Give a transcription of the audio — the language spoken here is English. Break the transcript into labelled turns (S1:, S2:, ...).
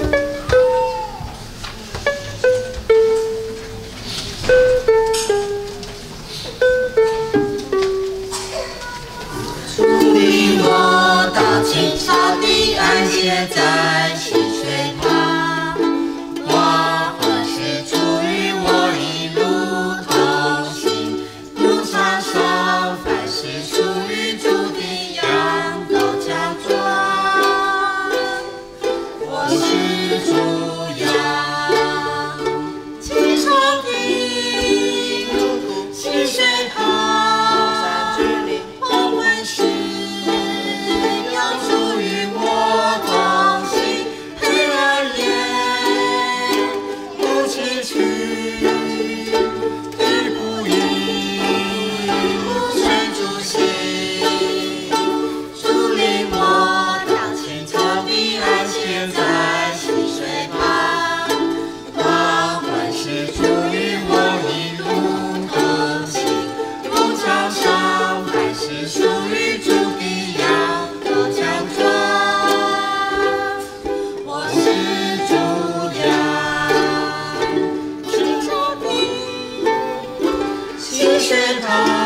S1: 处 should hold.